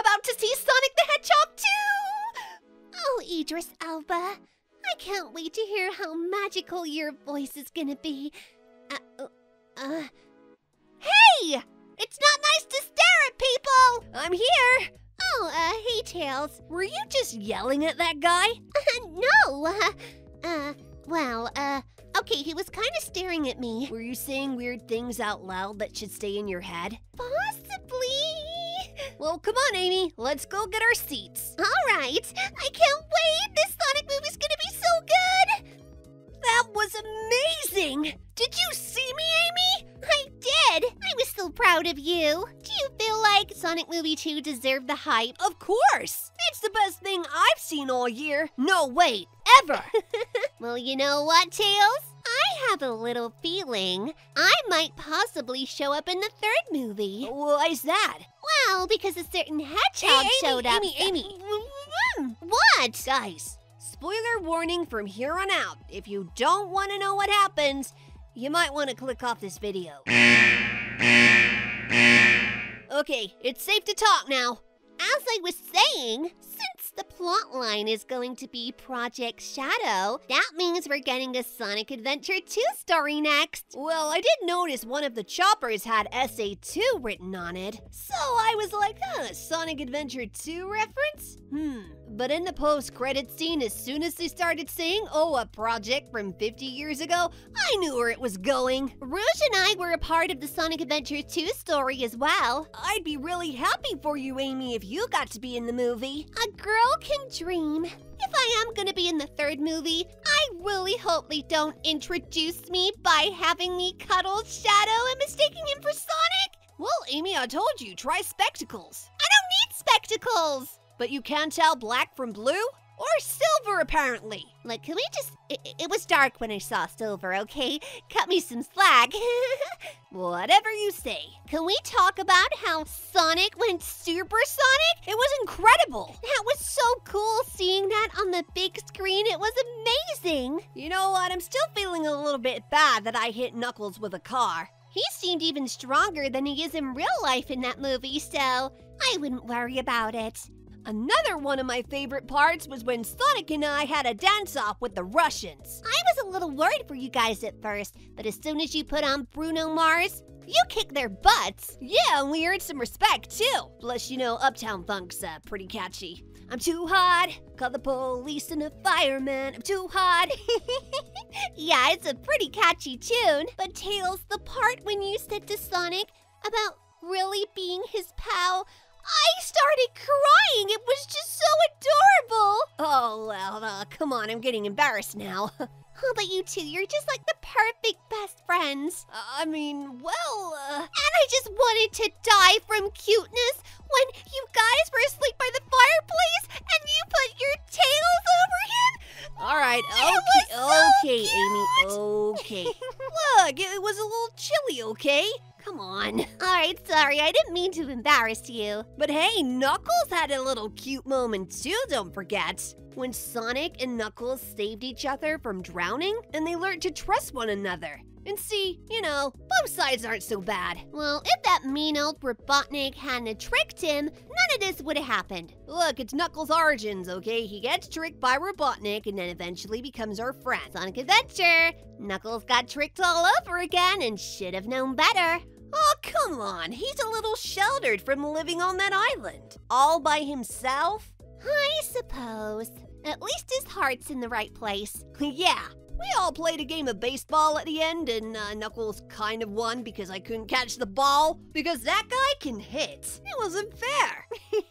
about to see Sonic the Hedgehog 2! Oh, Idris Elba, I can't wait to hear how magical your voice is gonna be. Uh, uh, uh. Hey! It's not nice to stare at people! I'm here! Oh, uh, hey, Tails. Were you just yelling at that guy? Uh, no, uh, uh, well, uh, okay, he was kind of staring at me. Were you saying weird things out loud that should stay in your head? Possibly. Well, come on, Amy. Let's go get our seats. All right. I can't wait. This Sonic movie's gonna be so good. That was amazing! Did you see me, Amy? I did! I was so proud of you. Do you feel like Sonic Movie 2 deserved the hype? Of course! It's the best thing I've seen all year. No, wait, ever! well, you know what, Tails? I have a little feeling I might possibly show up in the third movie. Why is that? Well, because a certain hedgehog Amy, showed up. Amy, Amy. Mm-hmm. What? Guys, spoiler warning from here on out. If you don't want to know what happens, you might want to click off this video. Okay, it's safe to talk now. As I was saying, since the plot line is going to be Project Shadow, that means we're getting a Sonic Adventure 2 story next. Well, I did notice one of the choppers had SA2 written on it, so I was like, huh, Sonic Adventure 2 reference? Hmm. But in the post credit scene, as soon as they started saying, oh, a project from 50 years ago, I knew where it was going. Rouge and I were a part of the Sonic Adventure 2 story as well. I'd be really happy for you, Amy, if you got to be in the movie. A girl can dream. If I am gonna be in the third movie, I really hope they don't introduce me by having me cuddle Shadow and mistaking him for Sonic. Well, Amy, I told you, try spectacles. I don't need spectacles. But you can tell black from blue? Or silver, apparently. Look, can we just. It, it was dark when I saw Silver, okay? Cut me some slack. Whatever you say. Can we talk about how Sonic went supersonic? It was incredible. That was so cool seeing that on the big screen. It was amazing. You know what? I'm still feeling a little bit bad that I hit Knuckles with a car. He seemed even stronger than he is in real life in that movie, so I wouldn't worry about it. Another one of my favorite parts was when Sonic and I had a dance off with the Russians. I was a little worried for you guys at first, but as soon as you put on Bruno Mars, you kicked their butts. Yeah, and we earned some respect too. Plus, you know, Uptown Funk's uh, pretty catchy. I'm too hot. Call the police and the fireman. I'm too hot. yeah, it's a pretty catchy tune. But Tails, the part when you said to Sonic about really being his pal, I started crying. It was just so adorable. Oh, well, uh, come on, I'm getting embarrassed now. Oh, but you two, you're just like the perfect best friends. I mean, well, uh... And I just wanted to die from cuteness when you guys were asleep by the fireplace and you put your tails over him. All right, It okay, was so okay, cute. Amy, okay. Look, it was a little chilly, okay? Come on. All right, sorry, I didn't mean to embarrass you. But hey, Knuckles had a little cute moment too, don't forget. When Sonic and Knuckles saved each other from drowning and they learned to trust one another. And see, you know, both sides aren't so bad. Well, if that mean old Robotnik hadn't tricked him, none of this would have happened. Look, it's Knuckles' origins, okay? He gets tricked by Robotnik and then eventually becomes our friend. Sonic Adventure, Knuckles got tricked all over again and should have known better. Oh, come on. He's a little sheltered from living on that island. All by himself? I suppose. At least his heart's in the right place. yeah. We all played a game of baseball at the end, and uh, Knuckles kind of won because I couldn't catch the ball because that guy can hit. It wasn't fair.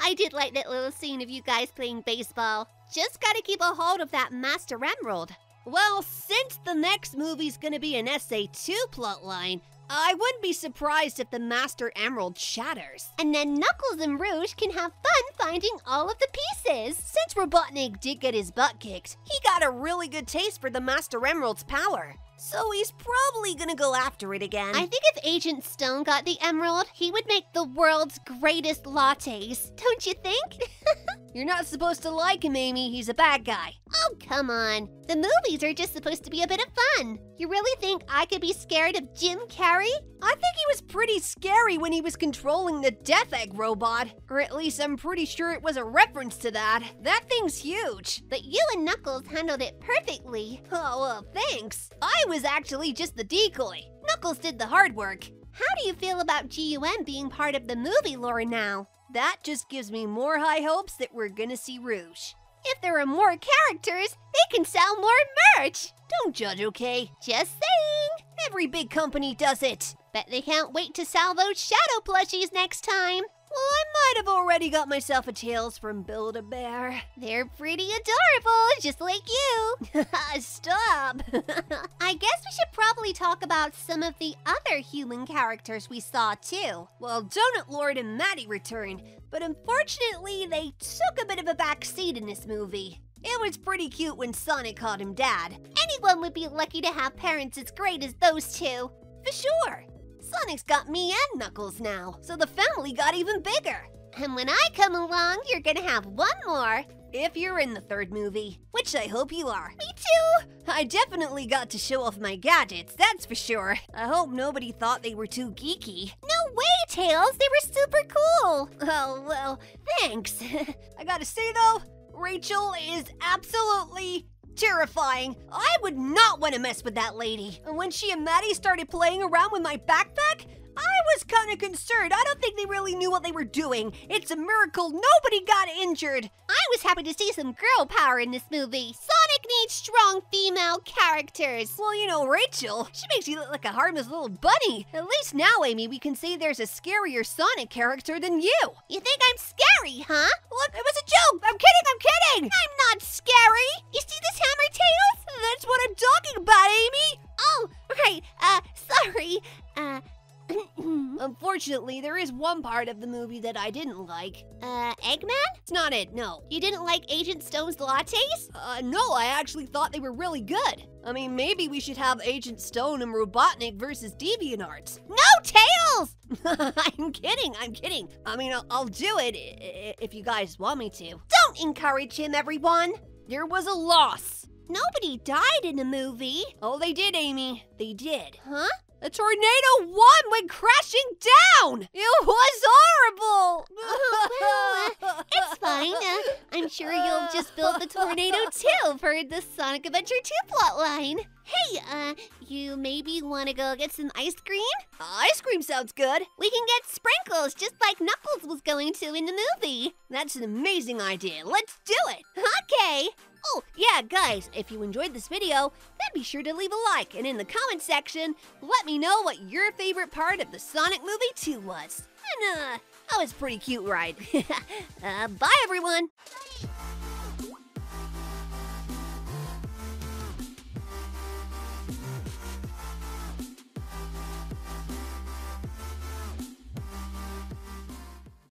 I did like that little scene of you guys playing baseball. Just gotta keep a hold of that Master Emerald. Well, since the next movie's gonna be an SA2 plotline, I wouldn't be surprised if the Master Emerald shatters. And then Knuckles and Rouge can have fun finding all of the pieces. Since Robotnik did get his butt kicked, he got a really good taste for the Master Emerald's power. So he's probably gonna go after it again. I think if Agent Stone got the emerald, he would make the world's greatest lattes. Don't you think? You're not supposed to like him, Amy. He's a bad guy. Oh, come on. The movies are just supposed to be a bit of fun. You really think I could be scared of Jim Carrey? I think he was pretty scary when he was controlling the Death Egg robot. Or at least I'm pretty sure it was a reference to that. That thing's huge. But you and Knuckles handled it perfectly. Oh, well, thanks. I was actually just the decoy. Knuckles did the hard work. How do you feel about GUN being part of the movie lore now? That just gives me more high hopes that we're gonna see Rouge. If there are more characters, they can sell more merch. Don't judge, okay? Just saying. Every big company does it. Bet they can't wait to sell those shadow plushies next time. Well, I might have already got myself a Tails from Build-A-Bear. They're pretty adorable, just like you. Stop. I guess we should probably talk about some of the other human characters we saw too. Well, Donut Lord and Maddie returned, but unfortunately they took a bit of a back seat in this movie. It was pretty cute when Sonic called him dad. Anyone would be lucky to have parents as great as those two. For sure. Sonic's got me and Knuckles now, so the family got even bigger. And when I come along, you're gonna have one more. If you're in the third movie, which I hope you are. Me too! I definitely got to show off my gadgets, that's for sure. I hope nobody thought they were too geeky. No way, Tails! They were super cool! Oh, well, thanks. I gotta say though, Rachel is absolutely terrifying. I would not want to mess with that lady. And when she and Maddie started playing around with my backpack, I was kind of concerned. I don't think they really knew what they were doing. It's a miracle nobody got injured. I was happy to see some girl power in this movie. Sonic needs strong female characters. Well, you know, Rachel, she makes you look like a harmless little bunny. At least now, Amy, we can say there's a scarier Sonic character than you. You think I'm scary, huh? Look, it was a joke. I'm kidding, I'm kidding. I'm not scary. You see this hammer, Tails? That's what I'm talking about, Amy. Oh, right. Uh, sorry. Uh, Unfortunately, there is one part of the movie that I didn't like. Uh, Eggman? It's not it, no. You didn't like Agent Stone's lattes? Uh, no, I actually thought they were really good. I mean, maybe we should have Agent Stone and Robotnik versus DeviantArts. No, Tails! I'm kidding, I'm kidding. I mean, I'll, I'll do it if you guys want me to. Don't encourage him, everyone. There was a loss. Nobody died in the movie. Oh, they did, Amy. They did. Huh? The tornado one went crashing down! It was horrible! Oh, well, uh, it's fine. Uh, I'm sure you'll just build the tornado two for the Sonic Adventure 2 plotline. Hey, uh, you maybe want to go get some ice cream? ice cream sounds good. We can get sprinkles just like Knuckles was going to in the movie. That's an amazing idea. Let's do it. Okay. Oh, yeah, guys, if you enjoyed this video, then be sure to leave a like and in the comment section, let me know what your favorite part of the Sonic movie 2 was. And, uh, that was pretty cute, right? uh, bye, everyone!